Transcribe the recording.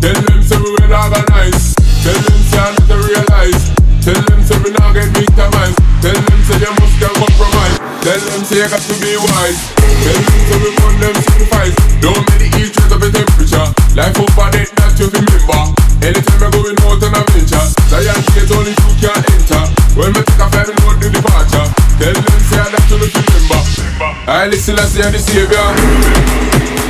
Tell them so we will organize. Tell them so I to realize. Tell them so we not get victimized. Tell them so you must get compromise. Tell them so you got to be wise. Tell them so we want them sacrifice. Don't make the heat rise up the temperature. Life up over dead that you remember. Anytime you're going out on a venture, Zion gate only you can enter. When we take a flight, we know the departure. Tell them say I that to remember. I listen, I see the savior.